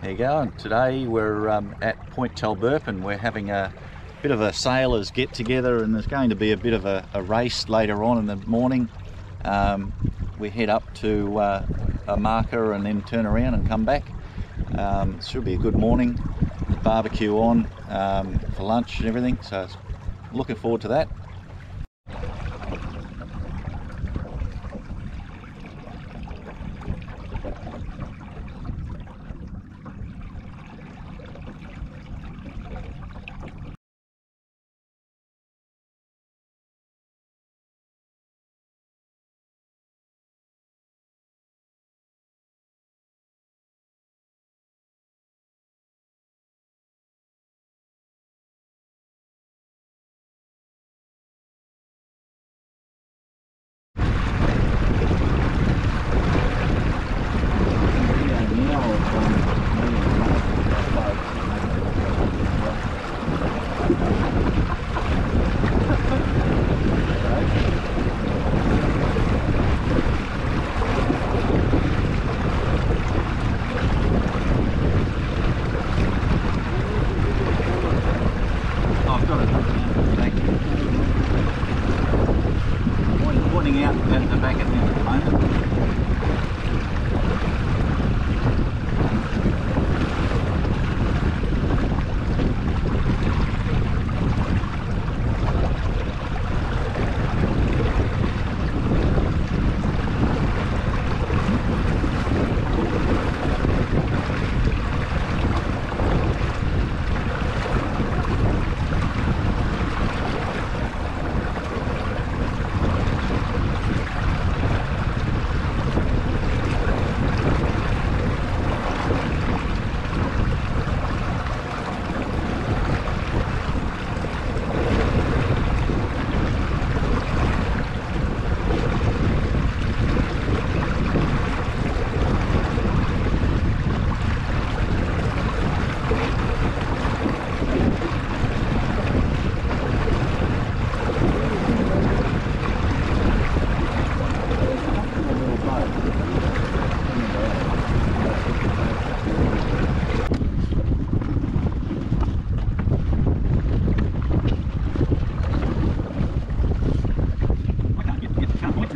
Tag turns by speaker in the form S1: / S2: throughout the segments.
S1: There you go. And today we're um, at Point Talburpin we're having a bit of a sailors get together and there's going to be a bit of a, a race later on in the morning. Um, we head up to uh, a marker and then turn around and come back. Um, should be a good morning. Barbecue on um, for lunch and everything. So looking forward to that.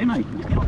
S1: Get can't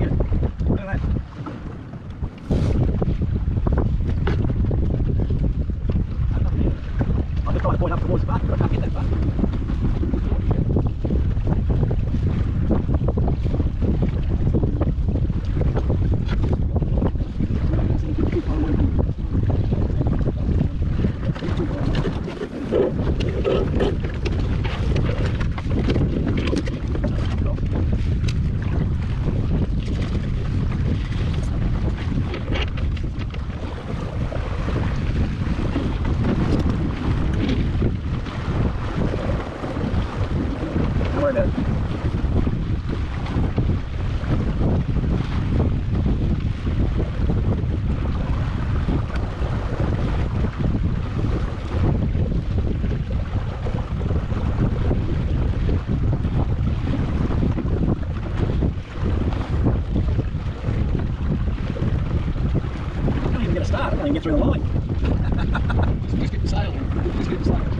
S1: going to. I don't get through the line. just, just get beside him. Just get beside him.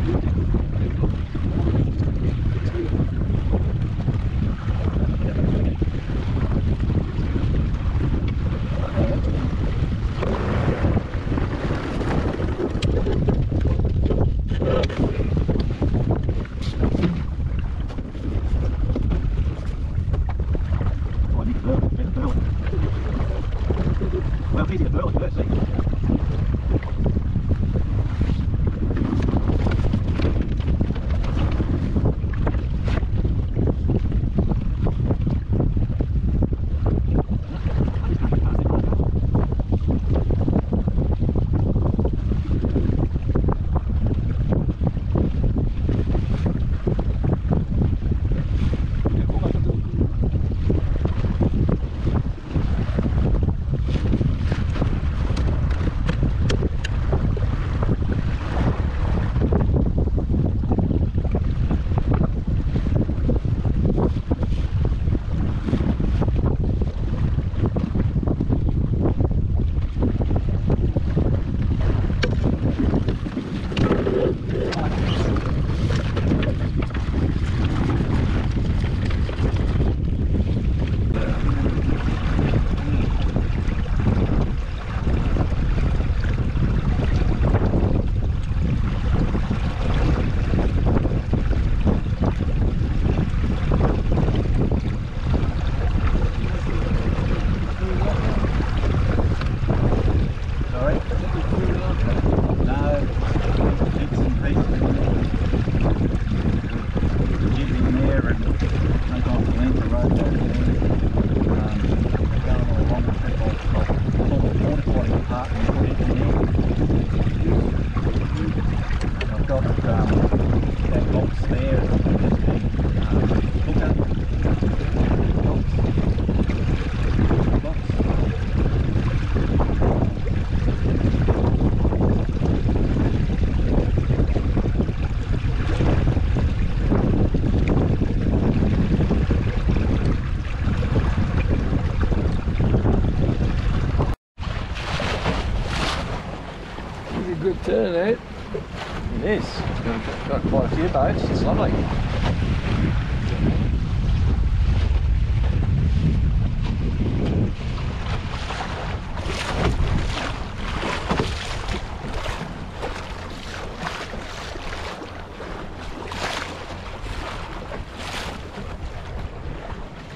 S1: It's lovely.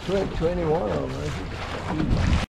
S2: Twenty twenty-one.
S1: Getting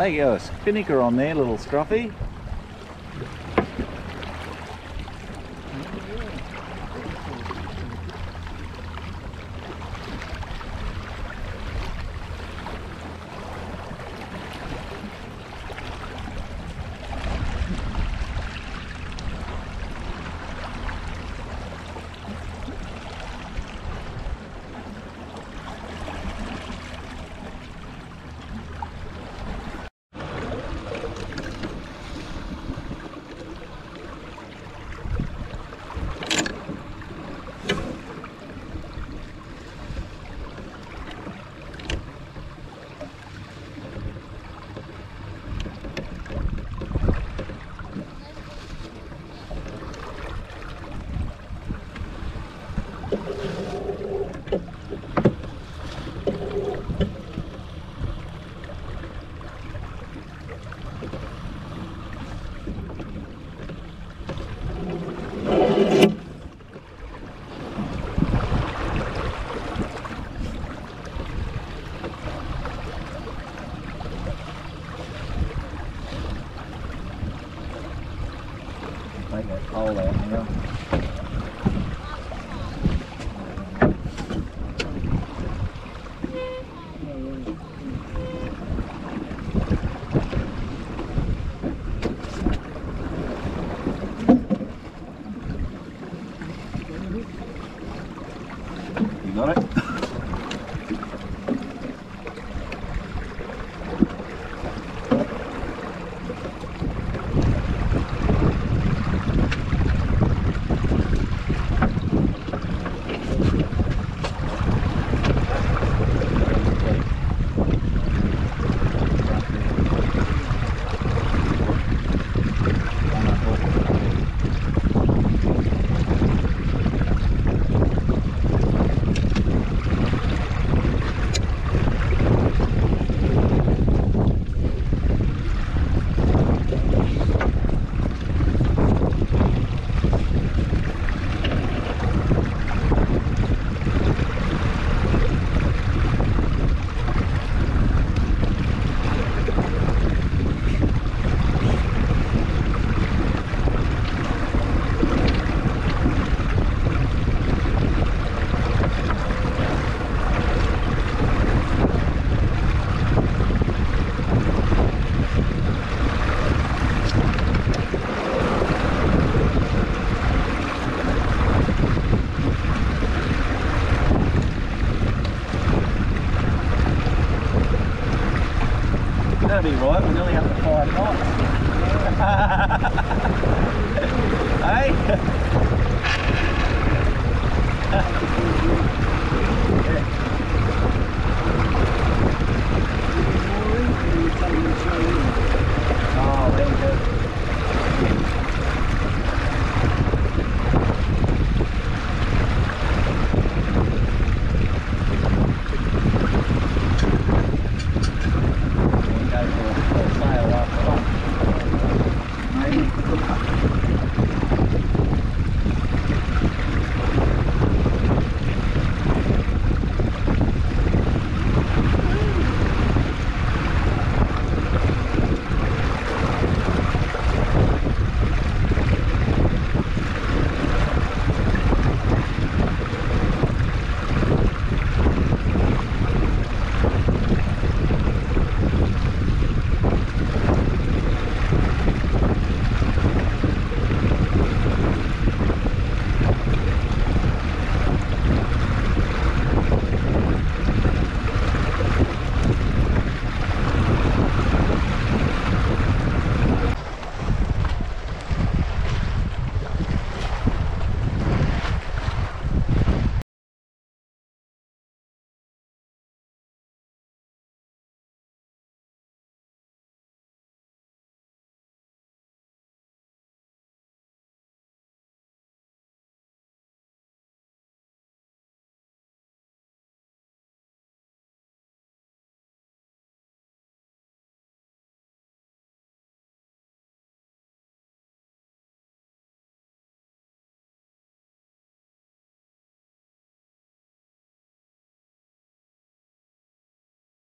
S1: there you go, a spinnaker on there, little Scruffie. Got it?